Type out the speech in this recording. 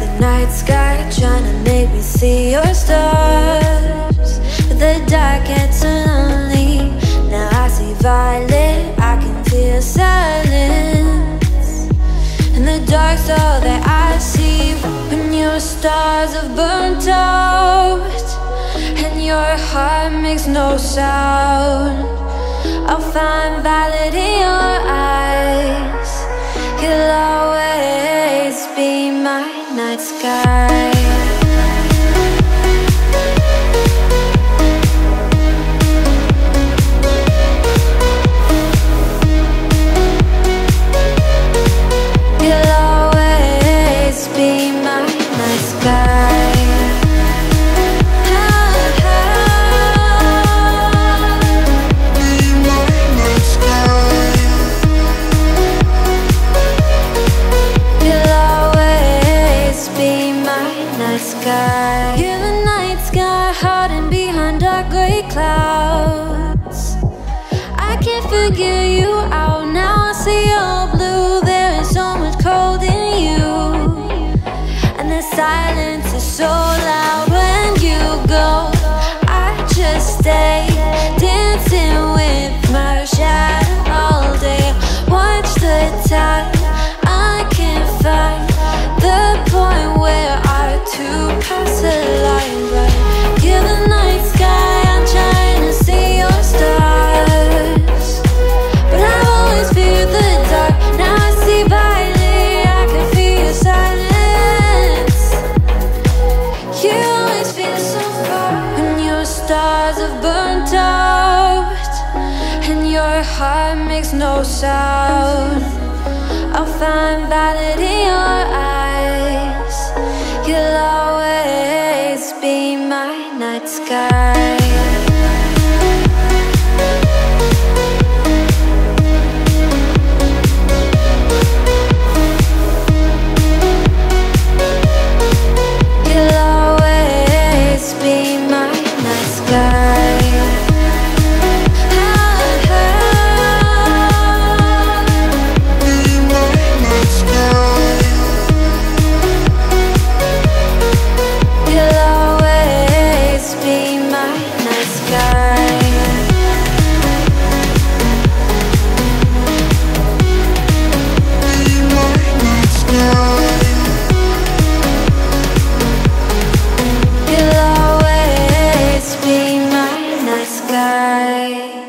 The night sky trying to make me see your stars. But the dark gets lonely Now I see violet, I can feel silence. And the dark's all that I see When your stars have burnt out. And your heart makes no sound. I'll find violet sky sky. You're the night sky hiding behind dark gray clouds. I can't figure you out now. I see your blue. There is so much cold in you, and the silence is so loud when you go. I just stay dancing with my shadow all day. Watch the tide. lights have burnt out And your heart makes no sound. I'll find vanity in your eyes You'll always be my night sky. ai